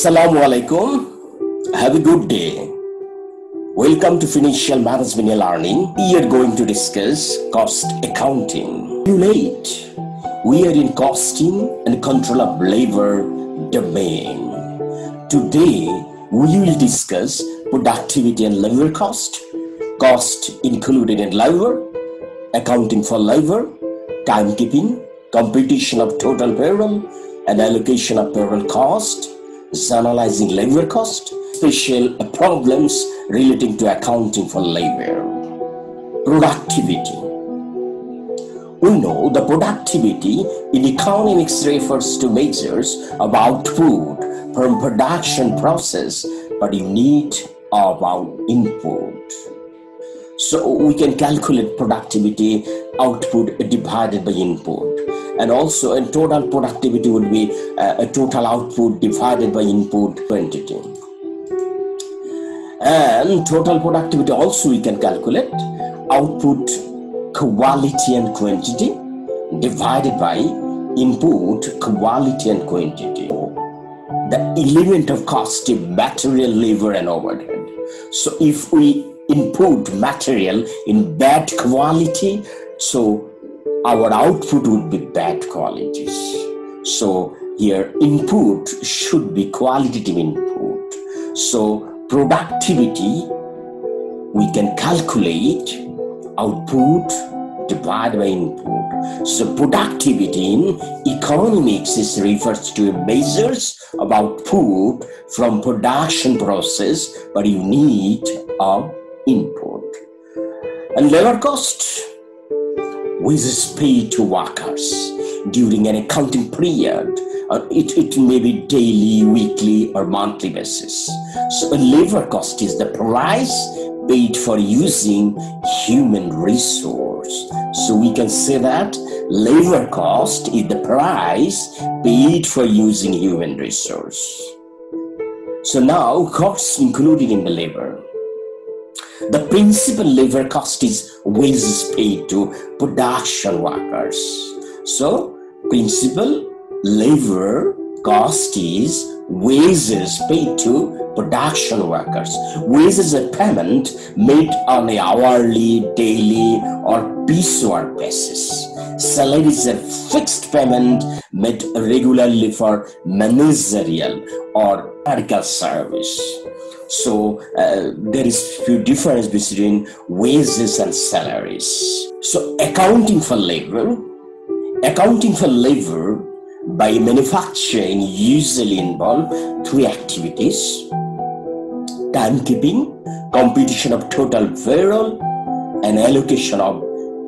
Assalamu alaikum. Have a good day. Welcome to Financial Management Learning. We are going to discuss cost accounting. Too late. We are in costing and control of labor domain. Today, we will discuss productivity and labor cost, cost included in labor, accounting for labor, timekeeping, competition of total payroll, and allocation of payroll cost, analyzing labor cost, special problems relating to accounting for labor. Productivity. We know the productivity in economics refers to measures of output from production process per unit of our input. So we can calculate productivity output divided by input. And also a total productivity would be uh, a total output divided by input quantity. And total productivity also we can calculate output quality and quantity divided by input quality and quantity. The element of cost is material, labor, and overhead. So if we input material in bad quality, so our output would be bad qualities. So here input should be qualitative input. So productivity we can calculate output divided by input. So productivity in economics is refers to measures of output from production process but you need of input. And labor cost wages paid to workers during an accounting period. Uh, it, it may be daily, weekly, or monthly basis. So a labor cost is the price paid for using human resource. So we can say that labor cost is the price paid for using human resource. So now costs included in the labor. The principal labor cost is wages paid to production workers. So principal labor cost is wages paid to production workers. Wages are payment made on a hourly, daily, or piecework basis. Salary is a fixed payment made regularly for managerial or clerical service. So uh, there is few difference between wages and salaries. So accounting for labor, accounting for labor by manufacturing usually involve three activities timekeeping, competition of total payroll, and allocation of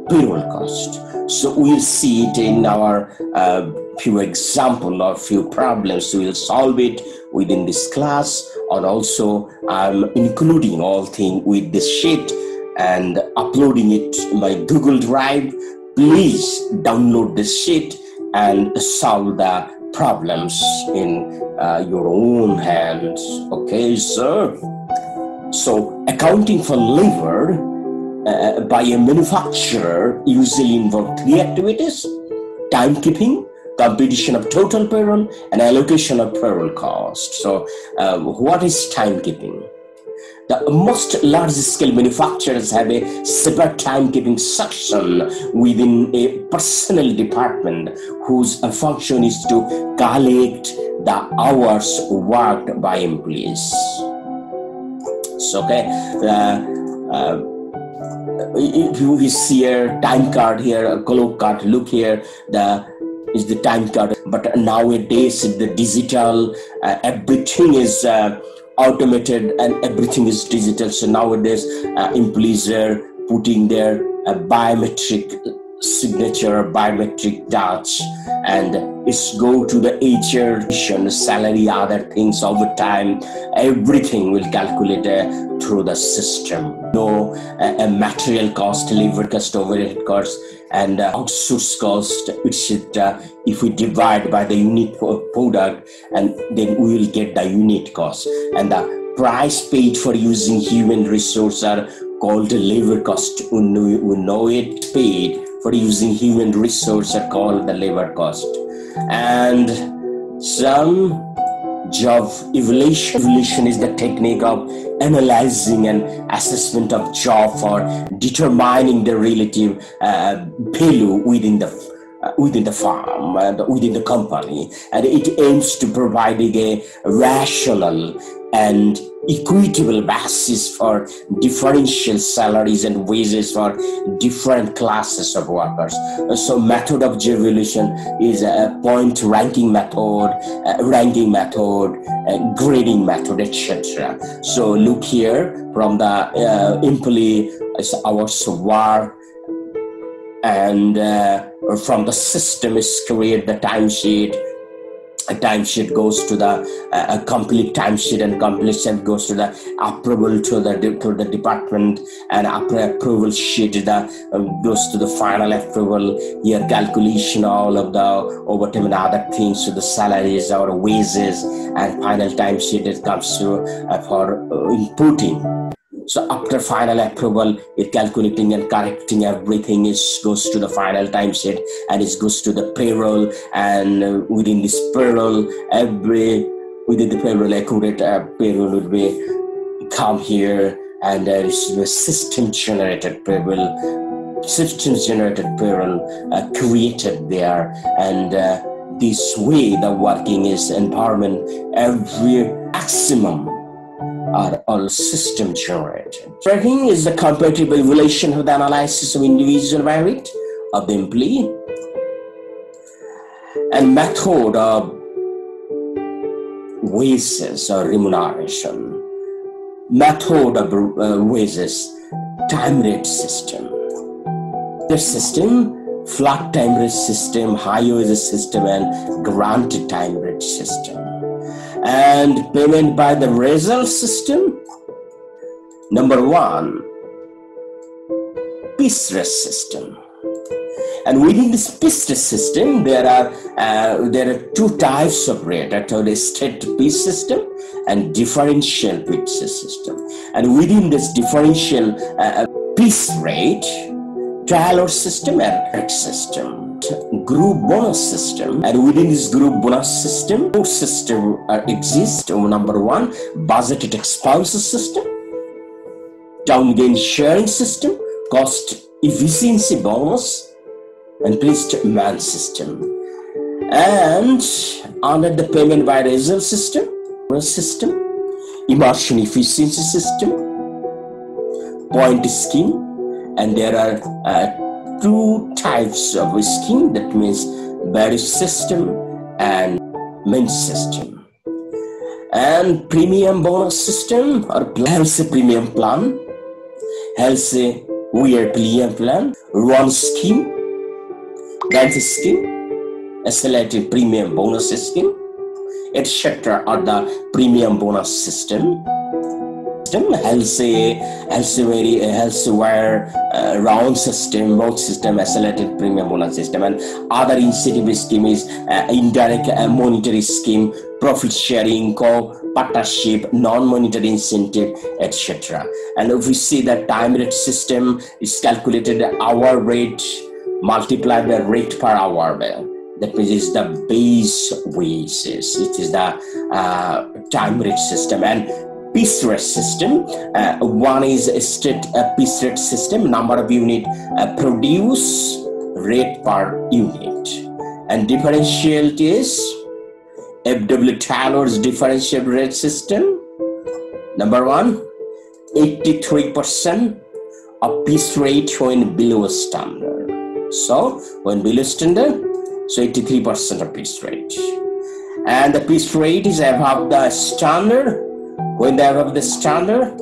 payroll cost. So we'll see it in our uh, few example or few problems. We'll solve it within this class, and also I'm including all things with this sheet and uploading it my Google Drive. Please download this sheet and solve the problems in uh, your own hands. Okay, sir. So accounting for labor uh, by a manufacturer usually involve three activities: timekeeping, competition of total payroll, and allocation of payroll cost. So, uh, what is timekeeping? The most large-scale manufacturers have a separate timekeeping section within a personnel department whose function is to collect the hours worked by employees. So, okay, uh, uh, if you see a time card here, a clock card, look here, the is the time card. But nowadays, the digital, uh, everything is uh, automated and everything is digital. So nowadays, uh, employees are putting their uh, biometric signature, biometric touch, and it's go to the HR, salary, other things over time. Everything will calculate uh, through the system. No uh, material cost, labor cost, overhead cost, and uh, outsource cost, which uh, if we divide by the unit product, and then we will get the unit cost. And the price paid for using human resource are called labor cost. We know, we know it paid for using human resource are called the labor cost. And some job evaluation. Evaluation is the technique of analyzing and assessment of job for determining the relative uh, value within the uh, within the farm and within the company. And it aims to providing a rational and equitable basis for differential salaries and wages for different classes of workers. So method of evaluation is a point ranking method, ranking method, grading method, etc. So look here from the uh, employee hours of work and uh, from the system is create the timesheet a timesheet goes to the uh, a complete timesheet and completion goes to the approval to the to the department and after approval sheet the uh, goes to the final approval your calculation all of the overtime and other things to the salaries or wages and final timesheet it comes to uh, for uh, inputting so after final approval, it calculating and correcting everything is goes to the final timesheet and it goes to the payroll. And uh, within this payroll, every within the payroll, accurate uh, payroll would be come here, and there is a system generated payroll, system generated payroll uh, created there, and. Uh, this way the working is empowerment every maximum are all system generated. Tracking is the comparative evaluation of the analysis of individual merit of the employee and method of wages or remuneration, method of uh, wages, time rate system. The system, flat time rate system, high wages system, and guaranteed time rate system and payment by the result system. Number one, rate system. And within this rate system, there are uh, there are two types of rate: the straight piece system and differential piece system. And within this differential uh, rate, System and rate system group bonus system. And within this group bonus system two system uh, exist. Number one budgeted expenses system down gain sharing system cost efficiency bonus and Priestman system. And under the payment by reserve system system Emerson efficiency system point scheme and there are uh, two types of scheme that means merit system and mint system. And premium bonus system or Halsey premium plan. Health wear premium plan. One scheme. A scheme. Accelerated premium bonus scheme etc or the premium bonus system system, healthy, healthy, very Halsey-Weir uh, Rowan system, both system, accelerated premium bonus system, and other incentive scheme is uh, indirect uh, monetary scheme, profit sharing, co-partnership, non-monetary incentive, etc. And if we see that time rate system is calculated hour rate multiplied by rate per hour. That means it's the base wages. It is the uh, time rate system, and piece rate system. Uh, one is a straight piece rate system, number of unit uh, produce rate per unit. And differential is F.W. Taylor's differential rate system. Number one, 83% of piece rate when below standard. So when below standard, so 83% of piece rate. And the piece rate is above the standard when they have the standard,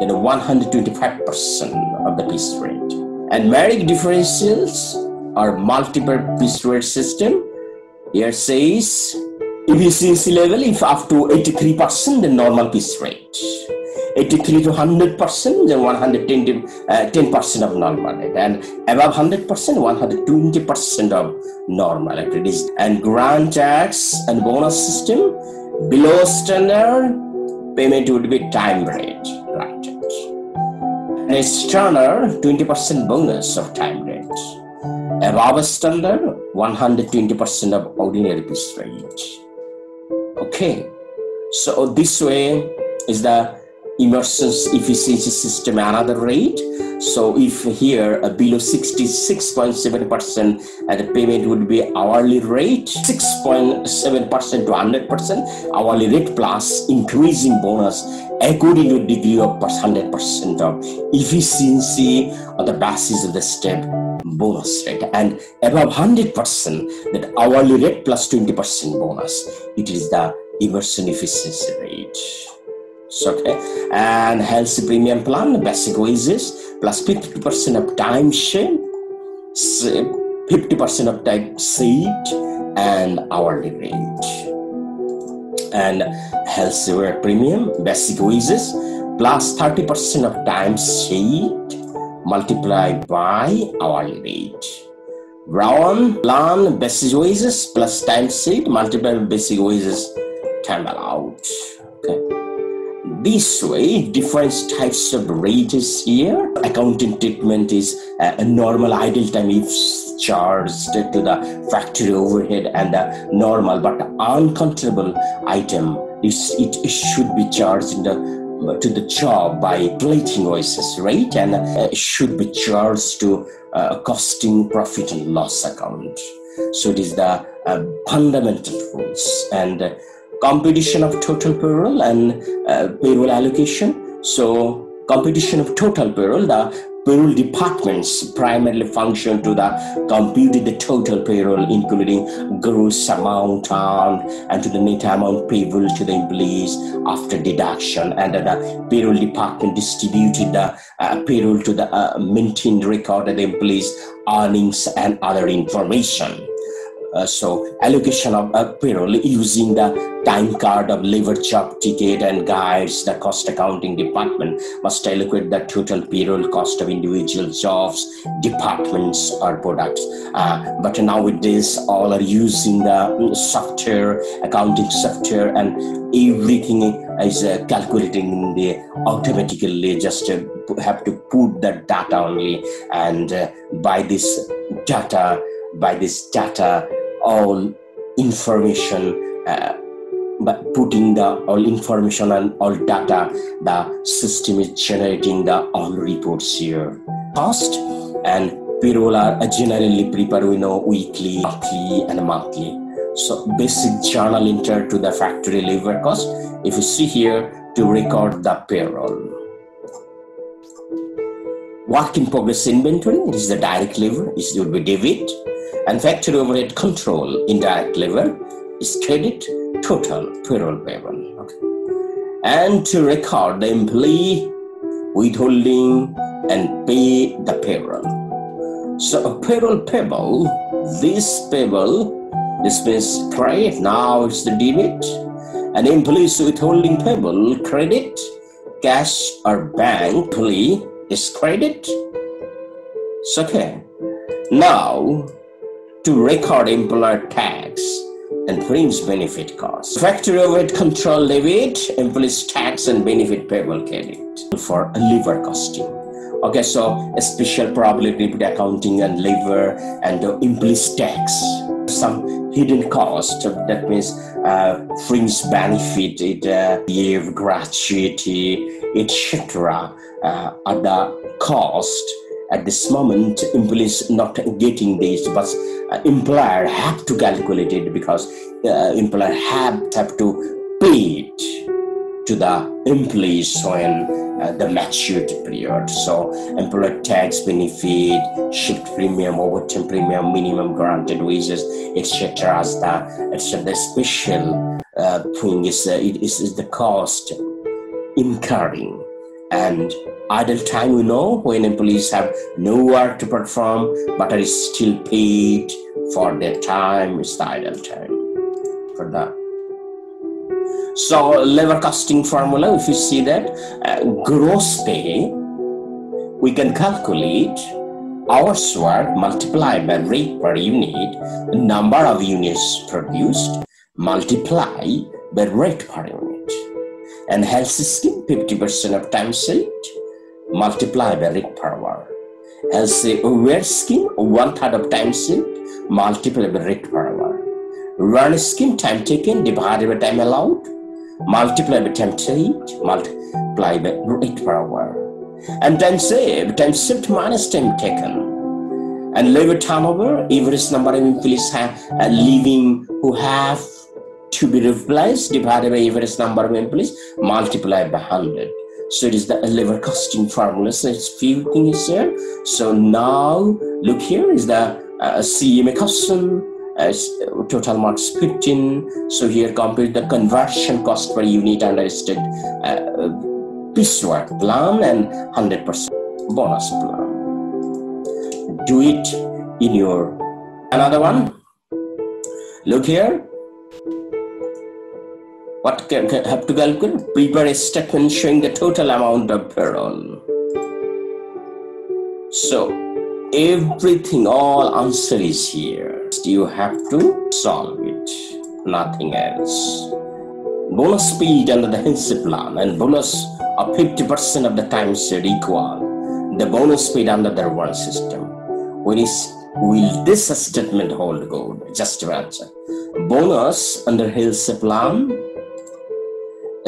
then 125% of the piece rate. And merit differentials are multiple piece rate system. Here says efficiency level if up to 83% the normal piece rate. 83 to 100% then 110 uh, 10% of normal and above 100% 120% of normal rate and Gantt task and bonus system below standard payment would be time rate granted. And a standard 20% bonus of time rate. Above standard 120% of ordinary piece rate. Okay, so this way is the Emerson efficiency system another rate. So if here uh, below 66.7% uh, the payment would be hourly rate, 6.7% to 100% hourly rate plus increasing bonus according to degree of 100% of efficiency on the basis of the step bonus rate. And above 100% that hourly rate plus 20% bonus. It is the Emerson efficiency rate okay and Halsey premium plan basic wages plus 50% of time share 50% of time saved and hourly rate and health premium basic wages plus 30% of time saved multiplied by hourly rate. Rowan plan basic wages plus time saved multiplied by basic wages time allowed. Okay. This way, different types of rate is here. Accounting treatment is a normal idle time if charged to the factory overhead and a normal but uncontrollable item. Is, it should be charged in the to the job by plating OSS rate and uh, should be charged to uh, costing profit and loss account. So it is the uh, fundamental rules and uh, competition of total payroll and uh, payroll allocation. So competition of total payroll, the payroll departments primarily function to the compute the total payroll, including gross amount earned and to the net amount payable to the employees after deduction. And the payroll department distributed the uh, payroll to the uh, maintained record of the employees' earnings and other information. Uh, so allocation of uh, payroll using the time card of labor job ticket and guides the cost accounting department must allocate the total payroll cost of individual jobs departments or products. Uh, but nowadays all are using the software accounting software and everything is uh, calculating the automatically just have to put the data only. And uh, by this data by this data all information uh, by putting the all information and all data the system is generating the all reports here. Cost and payroll are generally prepared we know weekly monthly and monthly. So basic journal enter to the factory labor cost. If you see here to record the payroll. Work in progress inventory is the direct labor it will be debit and factory overhead control indirect labor is credit total payroll payable. Okay. And to record the employee withholding and pay the payroll. So a payroll payable, this payable, this means credit, now it's the debit. And employees withholding payable, credit, cash or bank, employee is credit. So okay. Now to record employer tax and fringe benefit costs. Factory overhead control debit, employees tax and benefit payable credit for labor costing. Okay, so a special probability accounting and labor and uh, employees tax. Some hidden cost that means uh, fringe benefit, it uh, give gratuity, etc. Uh, other cost at this moment employees not getting this but employer have to calculate it because uh, employer have, have to pay it to the employees when uh, the maturity period. So employer tax benefit shift premium overtime premium minimum guaranteed wages etc as the it's the special uh, thing is uh, it is the cost incurring and idle time we know when employees have no work to perform but are still paid for their time is the idle time for that so labor costing formula if you see that uh, gross pay we can calculate hours work multiplied by rate per unit number of units produced multiply by rate per unit and Halsey scheme 50% of time saved multiplied by rate per hour. Health aware scheme one third of time saved multiplied by rate per hour. Rowan scheme time taken divided by time allowed multiply by time saved multiply by rate per hour and time saved time saved minus time taken and labor turnover average number of employees have uh, leaving who have to be replaced divided by average number of employees multiplied by 100 so it is the labor costing formula so it's few things here. So now look here is the uh, CMA custom as total marks 15 so here compute the conversion cost per unit under straight uh, piecework plan and 100% bonus plan. Do it in your another one. Look here what can, have to calculate prepare a statement showing the total amount of payroll so everything all answer is here you have to solve it, nothing else. Bonus speed under the Halsey plan and bonus of 50% of the time said equal the bonus speed under the reward system. When is will this statement hold good? Just to answer. Bonus under Halsey plan,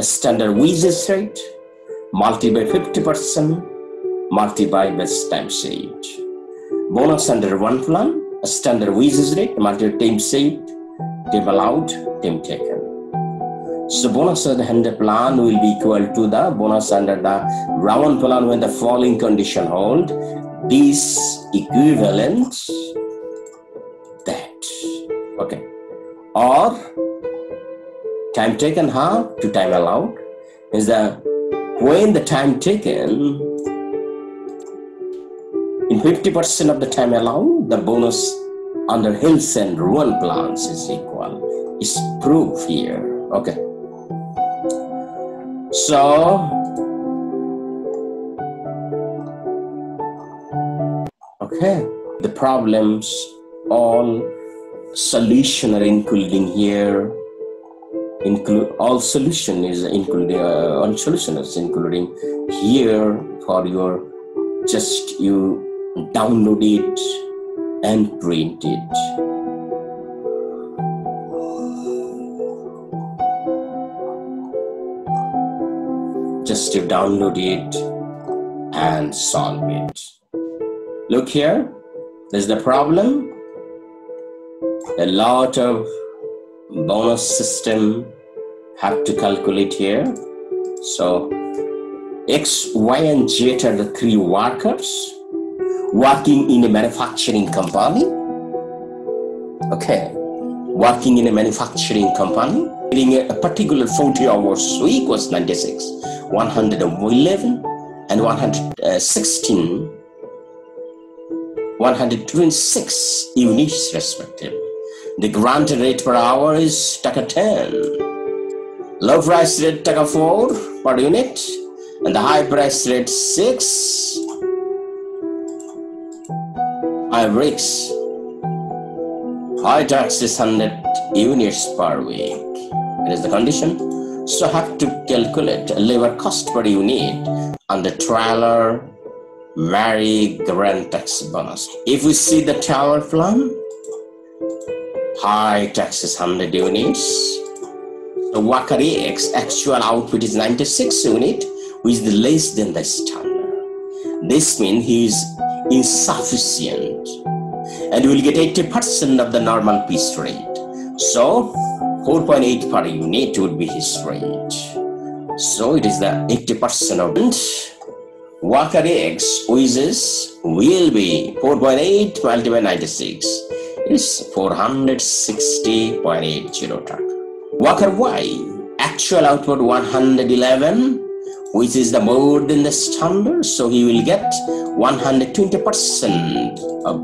a standard wages rate, multiply by 50%, multiply by time saved. Bonus under one plan, a standard wages rate multiplied time saved, time allowed, time taken. So bonus under the plan will be equal to the bonus under the Rowan plan when the following condition hold. This equivalent that. Okay. Or time taken half to time allowed is the when the time taken in 50% of the time allowed, the bonus under hills and rural plants is equal. Is proof here. Okay. So, okay, the problems, all solution are including here. Include all solution is including uh, all solution is including here for your just you download it and print it. Just you download it and solve it. Look here, there's the problem. A lot of bonus system have to calculate here. So X, Y, and Z are the three workers working in a manufacturing company. Okay, working in a manufacturing company, getting a particular 40 hours week was 96, 111, and 116, 126 units respectively. The guaranteed rate per hour is taka 10. Low price rate taka 4 per unit, and the high price rate 6 Ivrix. High tax is 100 units per week. It is the condition. So have to calculate labor cost per unit on the Taylor Mary Gantt task bonus. If we see the Taylor plan, high tax is 100 units. The X actual output is 96 unit, which is less than the standard. This means he is insufficient and will get 80% of the normal piece rate. So 4.8 per unit would be his rate. So it is the 80% of it. Worker X wages will be 4.8 multiplied by 96 is 460.80 taka. Worker Y actual output 111 which is the more than the standard so he will get 120% of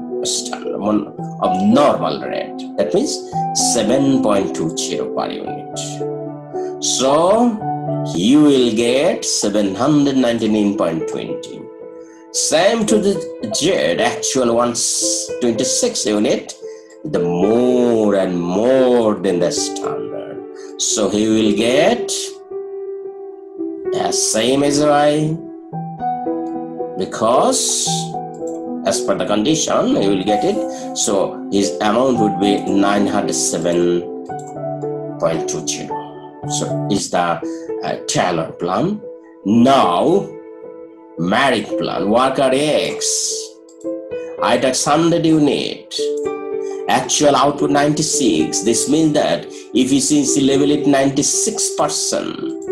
of normal rate. That means 7.20 per unit. So he will get 799.20 same to the Z actual 126 unit the more and more than the standard so he will get the same as y because as per the condition he will get it so his amount would be 907 0.20. So is the uh, Taylor plan. Now, merit plan, worker X, ITAX 100 unit, actual output 96. This means that efficiency level is 96%.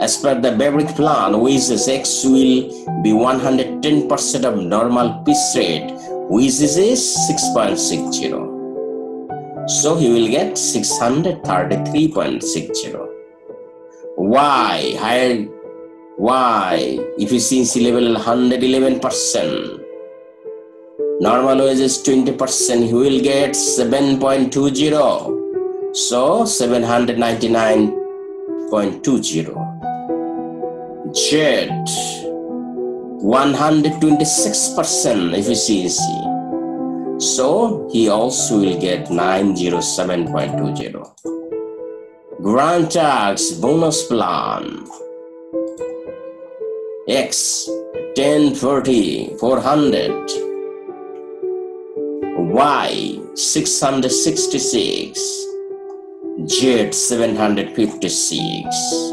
As per the Beveridge plan, wages X will be 110% of normal piece rate, which is 6.60. So he will get 633.60. Why? Higher why? Efficiency level 111%. Normal wage is 20%. He will get 7.20. So 799.20. Jet 126% efficiency. So he also will get 907.20. Gantt task bonus plan X 1040 400 Y 666 Z 756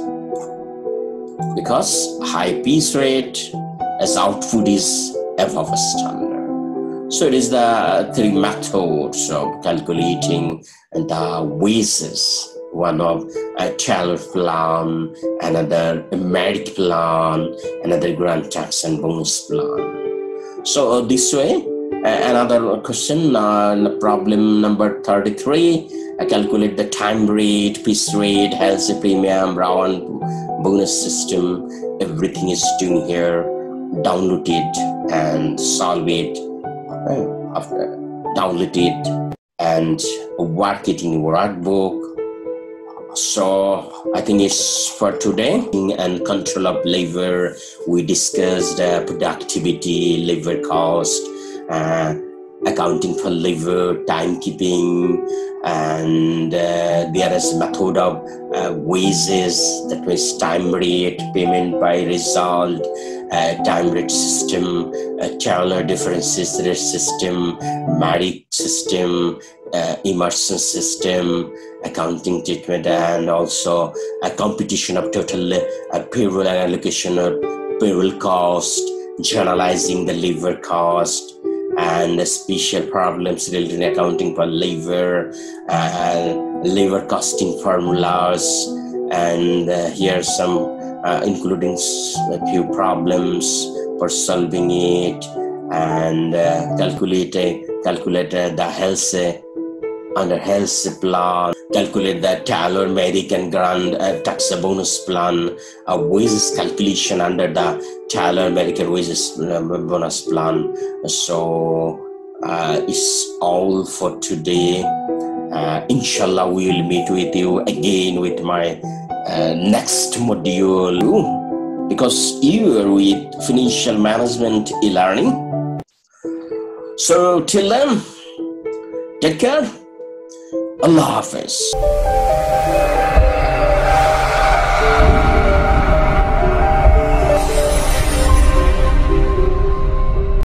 because high piece rate as output is above a standard. So it is the three methods of calculating the wages. One of a child plan, another merit plan, another Gantt task and bonus plan. So uh, this way, another question, uh, problem number 33, I calculate the time rate, piece rate, Halsey premium, Rowan bonus system, everything is doing here. Download it and solve it. After download it and work it in workbook. So i think it's for today. And control of labor. We discussed uh, productivity labor cost uh, accounting for labor timekeeping and uh, there is method of uh, wages that means time rate payment by result uh, time rate system uh, Taylor differences rate system merit system uh, Emerson system accounting treatment and also a competition of total uh, payroll allocation of payroll cost journalizing the labor cost and special problems related to accounting for labor, uh, labor costing formulas, and uh, here some uh, including a few problems for solving it and uh, calculate calculate the Halsey under Halsey plan, calculate the Taylor American Gantt uh, tax bonus plan, a wages calculation under the Taylor American wages uh, bonus plan. So uh, it's all for today. Uh, inshallah, we will meet with you again with my uh, next module because you are with financial management e-learning. So till then, take care. Allah Hafiz.